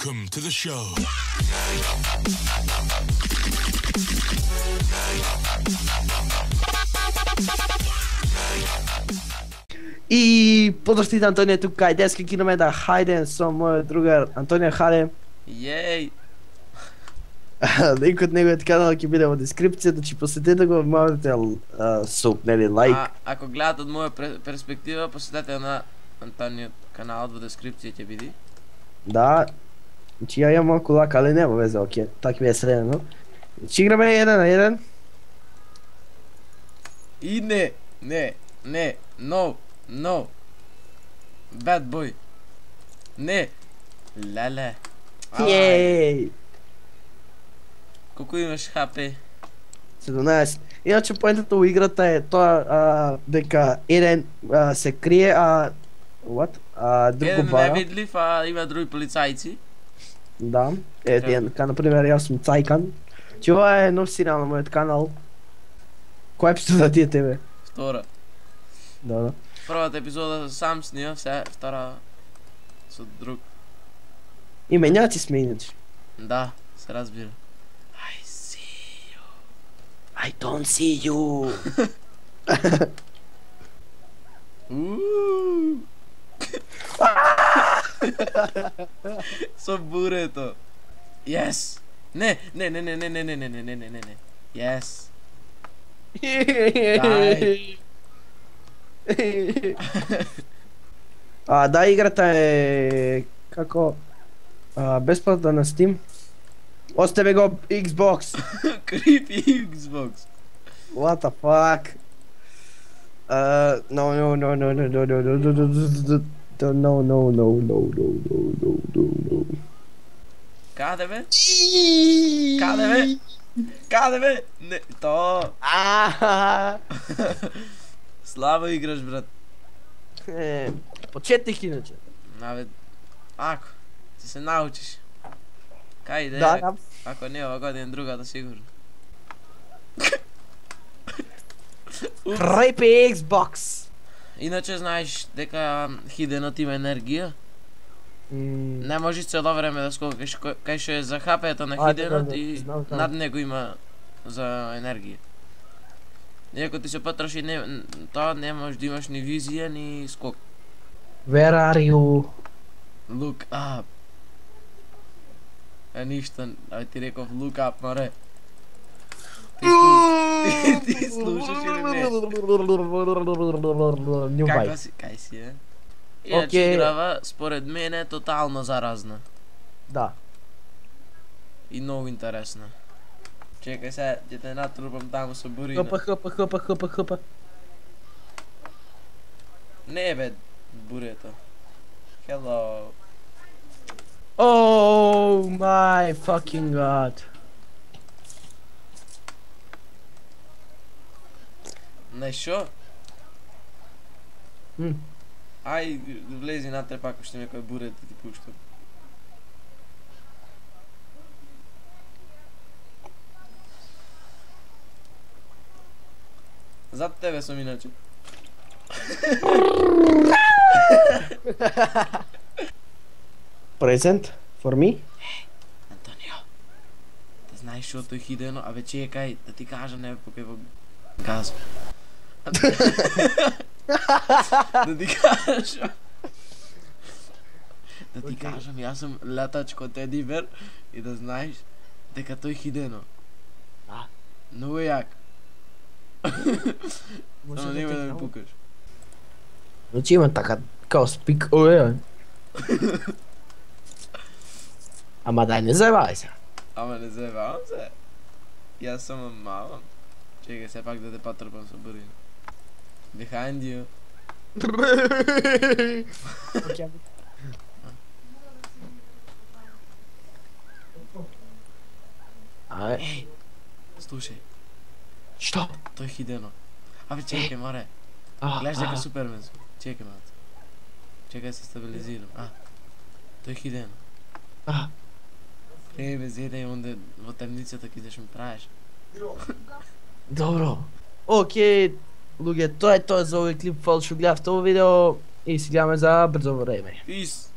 Welcome to the show. И подрастите Антония тук, Кайдески киномета, хайде съм моят другар Антония Хале. Йей! Линк от неговият е канал ще биде в дескрипцията, че посетете го, можете да са опнели лайк. Ако гледат от моя перспектива, посетете на Антоният канал в дескрипцията, види. Да, Znači ja imam kulak, ali nema veze, ok, tak mi je sredno. Znači igramo jedan na jedan. I ne, ne, ne, no, no. Bad boy. Ne. Lala. Jej. Колко имаш хп? 17. Иначе поентата у играта е това, а, дека един а, се. What? А, друго бара. Един е невидлив, а има други. Да. Е, да. Е, така, например, аз съм Цайкан. Това е нов сериал на моят канал. Кой е епизода ти е тебе? Втора. Да, да. Първата епизода сам сния, сега втора с друг. Имена ти сменят. Да, се разбира. I see you. I don't see you. Со бурето. Yes. Не, не, не, не, не, не, не, не, не, не, не, не, не. Yes. а, да, играта е како а, бесплатна на Steam. Остави го Xbox. Creepy Xbox. What the fuck? Uh, no, no, no, no, no, no, no, no, no, no, no, no, no, no, no, no, no, no, no, no, no. KDV? KDV? KDV? Ne, to. Slabo igraš, brat. E, početnik inače. Navet, ako, ti se naučiš. Kaj ide? Da, da. Ako ne, ova godina druga, da sigurno. Repi Xbox! Иначе знаеш дека хиденот има енергија. М, Не можеш цело време да скокаш кај што е за хапето на хиденот и знам, знам. над него има за енергија. Иако ти се потроши не, тоа не можеш да имаш ни визија ни скок. Where are you? Look up. Е ништо, ај ти реков look up, море. Ти, слу... ти слушаш или не? Каква си? Кај си е? Иначе играва, според мене, тотално заразна. Да. И многу интересна. Чекај се, ќе те натрупам таму со бурина. Хъпа, хъпа, хъпа, хъпа, хъпа. Не бе, бурето. Hello. Oh my fucking god. Нещо? Mm. Ай, влези на трепа, ако ще някой е буря да ти пуща. Зад тебе съм иначе. Present for me? Hey, Антонио. Да знаеш, защото е хидено, а вече е кай, да ти кажа не е покива. Казвам. да ти кажам. Да ти Окей. кажам, јас сум летач кон Теди Бер и да знаеш дека тој хидено. А. Многу е јак. Може Само да нема да ми пукаш. Значи има така, као спик, ое. Ама дај не заебавај се. Ама не заебавам се. Јас само малам. Чекай, все пак да те патърпам се бързи. Behind you. Ай. Ей, слушай. Що? Той хидено. Абе, чекай, е. море. Гледаш дека супермен съм. Чекай, мат. Чекай се стабилизирам. А. Той хидено. А. Ей, бе, онде во темницата кидеш ми правиш. Добро. Океј, луѓе, тоа е тоа за овој клип, фал што гледавте ово видео и си гледаме за брзо време. Пис!